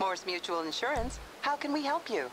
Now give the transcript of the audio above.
Morse Mutual Insurance. How can we help you?